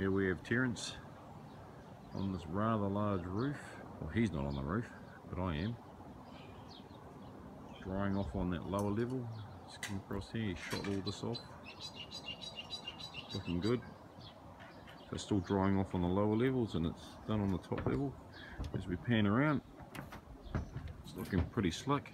Here we have Terence on this rather large roof. Well, he's not on the roof, but I am. Drying off on that lower level. Just come across here, he shot all this off. Looking good. So still drying off on the lower levels and it's done on the top level. As we pan around, it's looking pretty slick.